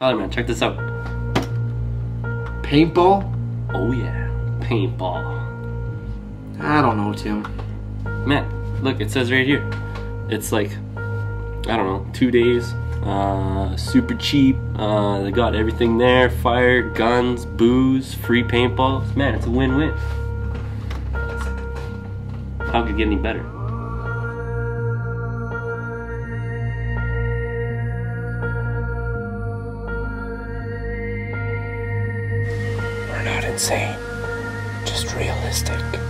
Tyler, man, check this out. Paintball? Oh yeah, paintball. I don't know, Tim. Man, look, it says right here. It's like, I don't know, two days. Uh, super cheap. Uh, they got everything there: fire, guns, booze, free paintballs. Man, it's a win-win. How could it get any better? Insane, just realistic.